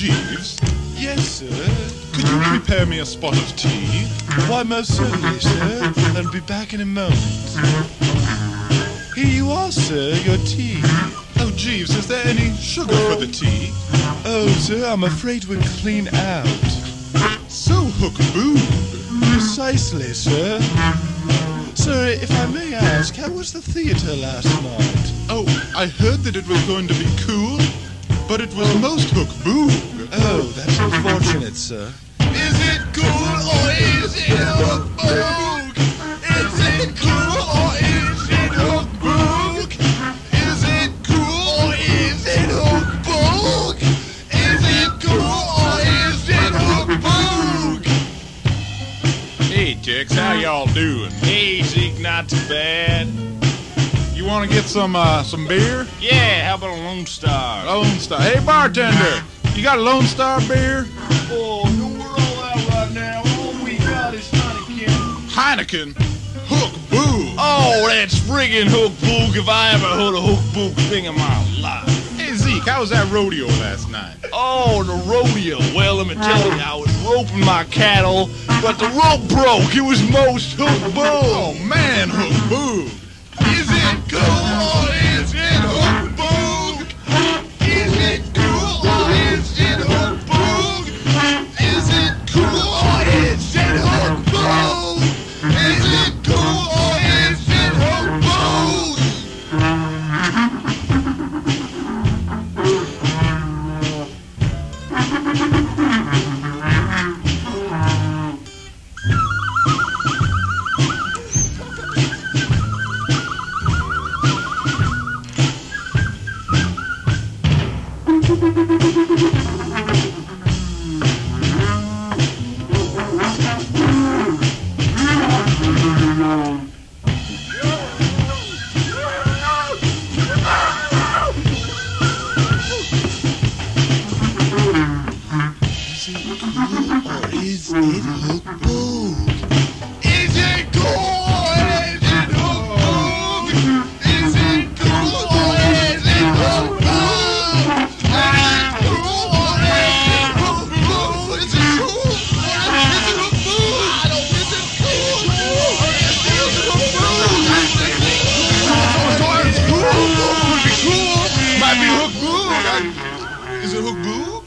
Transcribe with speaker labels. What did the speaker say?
Speaker 1: Jeeves? Yes, sir. Could you prepare me a spot of tea?
Speaker 2: Why, most certainly, sir. And be back in a moment. Here you are, sir, your tea.
Speaker 1: Oh, Jeeves, is there any sugar for the tea?
Speaker 2: Oh, sir, I'm afraid we're clean out.
Speaker 1: So hook boo.
Speaker 2: Precisely, sir. Sir, if I may ask, how was the theatre last night?
Speaker 1: Oh, I heard that it was going to be cool but it was most hook boo.
Speaker 2: Oh, that's unfortunate, sir.
Speaker 1: Is it cool or is it hook boog? Is it cool or is it hook boog? Is it cool or is it hook boog? Is it cool or is it hook boog? Hey, chicks, how y'all doing?
Speaker 3: Hey, Zeke, not too bad.
Speaker 1: Want to get some uh, some beer?
Speaker 3: Yeah, how about a Lone Star?
Speaker 1: Lone Star. Hey, bartender, you got a Lone Star beer?
Speaker 3: Oh, no, we're all out right now. All we got is Heineken.
Speaker 1: Heineken. Hook boo.
Speaker 3: Oh, that's friggin' hook boog if I ever heard a hook boog thing in my life.
Speaker 1: Hey Zeke, how was that rodeo last night?
Speaker 3: Oh, the rodeo. Well, let me tell you, I was roping my cattle, but the rope broke. It was most hook
Speaker 1: Oh man, hook boo. Is cool or Or is it hook boo? Is it cool? Is it hook boo? Is it cool? Or is it hook boo? Is it cool? Or is it hook boo? Is it cool? Or is it hook boo? Is it cool? Or is it hook boo?
Speaker 2: Is it cool? Or is it cool? Could be cool. Might be hook boo. Is it hook boo?